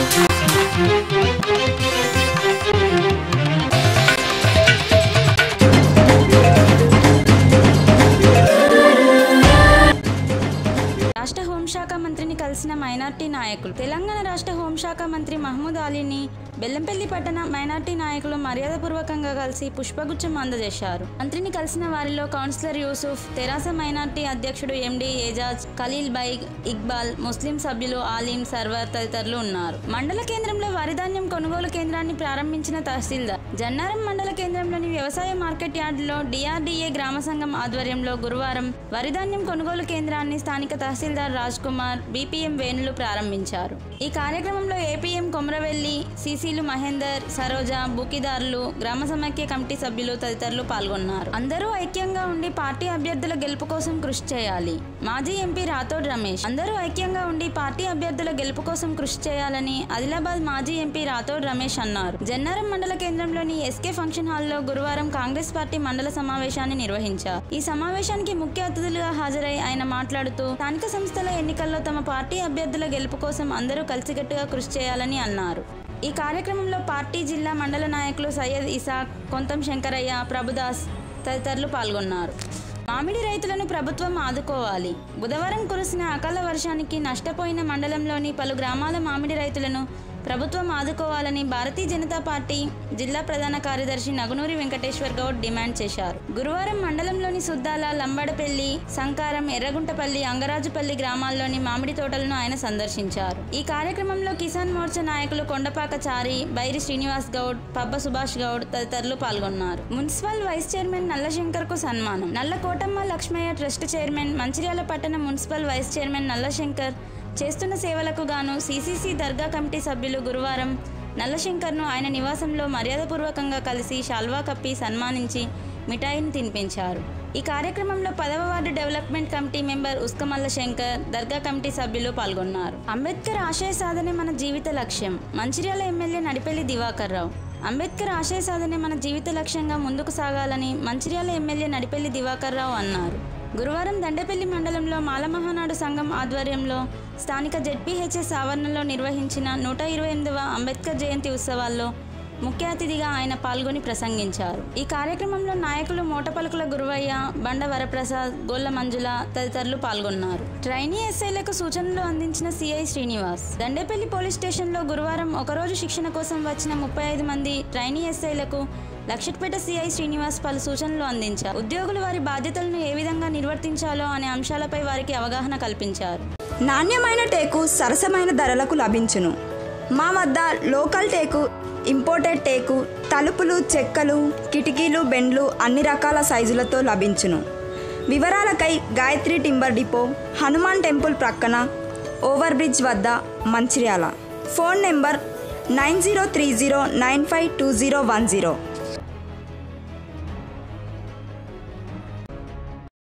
Thank minority నాయకులు. తెలంగాణ రాష్ట్ర హోంశాఖ మంత్రి మహమూద్ అలీని బెల్లంపల్లి పట్టణ మైనార్టీ నాయకులు మర్యాదపూర్వకంగా కలిసి పుష్పగుచ్చం అందజేశారు. మంత్రిని కలిసిన వారిలో కౌన్సిలర్ యూసుఫ్ తెరాస మైనార్టీ అధ్యక్షుడు ఎండి ఏజాజ్ ఖలీల్ బైగ్ ఇక్బాల్ ముస్లిం సభ్యులు ఆలీం సర్వర్ తదితరులు ఉన్నారు. మండల కేంద్రంలో వరిధాన్యం కొనుగోలు కేంద్రాన్ని ప్రారంభించిన తహసీల్దార్. జన్నారం మండల కేంద్రంలోని వ్యవసాయ మార్కెట్ యార్డులో డిఆర్డీఏ గ్రామ సంఘం ఆధ్వర్యంలో గురువారం వరిధాన్యం కొనుగోలు కేంద్రాన్ని స్థానిక తహసీల్దార్ రాజ్ కుమార్ బీపీఎం వేణులు ప్రారంభించారు. ఈ కార్యక్రమంలో ఏపీఎం కొమరవెల్లి సీసీలు మహేందర్ సరోజ బుకిదారులు గ్రామ సమైక్య కమిటీ సభ్యులు తదితరులు పాల్గొన్నారు. అందరూ ఐక్యంగా ఉండి పార్టీ అభ్యర్థుల గెలుపు కోసం కృషి చేయాలి. మాజీ ఎంపీ రాథోడ్ రమేష్ అందరూ ఐక్యంగా ఉండి పార్టీ అభ్యర్థుల గెలుపు కోసం కృషి చేయాలని ఆదిలాబాద్ మాజీ ఎంపీ రాథోడ్ రమేష్ అన్నారు. జన్నారం మండల కేంద్రంలోని ఎస్కే ఫంక్షన్ హాల్లో గురువారం కాంగ్రెస్ పార్టీ మండల సమావేశాన్ని నిర్వహించారు. ఈ సమావేశానికి ముఖ్య అతిథులుగా హాజరై ఆయన మాట్లాడుతూ స్థానిక సంస్థల ఎన్నికల్లో తమ పార్టీ అభ్యర్థుల గెలుపు కోసం అందరూ కలిసికట్టుగా కృషి చేయాలని అన్నారు. ఈ కార్యక్రమంలో పార్టీ జిల్లా మండల నాయకులు సయ్యద్ ఇసాక్ కొంతం శంకరయ్య ప్రభుదాస్ తదితరులు పాల్గొన్నారు. మామిడి రైతులను ప్రభుత్వం ఆదుకోవాలి. బుధవారం కురిసిన అకాల వర్షానికి నష్టపోయిన మండలంలోని పలు గ్రామాల మామిడి రైతులను ప్రభుత్వం ఆదుకోవాలని భారతీయ జనతా పార్టీ జిల్లా ప్రధాన కార్యదర్శి నగునూరి వెంకటేశ్వర్ గౌడ్ డిమాండ్ చేశారు. గురువారం మండలంలోని సుద్దాల లంబడపల్లి సంకారం ఎర్రగుంటపల్లి అంగరాజుపల్లి గ్రామాల్లోని మామిడి తోటలను ఆయన సందర్శించారు. ఈ కార్యక్రమంలో కిసాన్ మోర్చా నాయకులు కొండపాక చారి బైరి శ్రీనివాస్ గౌడ్ పబ్బ సుభాష్ గౌడ్ తదితరులు పాల్గొన్నారు. మున్సిపల్ వైస్ చైర్మన్ నల్లశంకర్కు సన్మానం. నల్ల కోటమ్మ లక్ష్మయ్య ట్రస్ట్ చైర్మన్ మంచిర్యాల పట్టణ మున్సిపల్ వైస్ చైర్మన్ నల్లశంకర్ చేస్తున్న సేవలకు గాను సీసీసీ దర్గా కమిటీ సభ్యులు గురువారం నల్లశంకర్ను ఆయన నివాసంలో మర్యాదపూర్వకంగా కలిసి శాల్వా కప్పి సన్మానించి మిఠాయిని తినిపించారు. ఈ కార్యక్రమంలో పదవ ward development committee member Uskamalla Shankar దర్గా కమిటీ సభ్యులు పాల్గొన్నారు. అంబేద్కర్ ఆశయ సాధనే మన జీవిత లక్ష్యం. మంచిర్యాల ఎమ్మెల్యే నడిపెల్లి దివాకర్ రావు. అంబేద్కర్ ఆశయ సాధనే మన జీవిత లక్ష్యంగా ముందుకు సాగాలని మంచిర్యాల ఎమ్మెల్యే నడిపెల్లి దివాకర్ రావు అన్నారు. గురువారం దండపల్లి మండలంలో మాలమహానాడు సంఘం ఆధ్వర్యంలో స్థానిక జెడ్పీహెచ్ఎస్ ఆవరణలో నిర్వహించిన నూట ఇరవై ఎనిమిదవ అంబేద్కర్ జయంతి ఉత్సవాల్లో ముఖ్య అతిథిగా ఆయన పాల్గొని ప్రసంగించారు. ఈ కార్యక్రమంలో నాయకులు మోటపలుకుల గురువయ్య బండ వరప్రసాద్ గోళ్ళ మంజుల తదితరులు పాల్గొన్నారు. ట్రైనీ ఎస్ఐలకు సూచనలు అందించిన సిఐ శ్రీనివాస్ దండేపల్లి పోలీస్ స్టేషన్లో గురువారం ఒకరోజు శిక్షణ కోసం వచ్చిన ముప్పై ఐదు మంది ట్రైనీ ఎస్ఐలకు లక్షట్పేట సిఐ శ్రీనివాస్ పలు సూచనలు అందించారు. ఉద్యోగులు వారి బాధ్యతలను ఏ విధంగా నిర్వర్తించాలో అనే అంశాలపై వారికి అవగాహన కల్పించారు. నాణ్యమైన టేకు సరసమైన ధరలకు లభించును. మా వద్ద లోకల్ టేకు ఇంపోర్టెడ్ టేకు తలుపులు చెక్కలు కిటికీలు బెండ్లు అన్ని రకాల సైజులతో లభించును. వివరాలకై Gayatri timber depot Hanuman temple ప్రక్కన ఓవర్ బ్రిడ్జ్ వద్ద Mancherial. Phone number nine zero three zero nine five two zero one zero.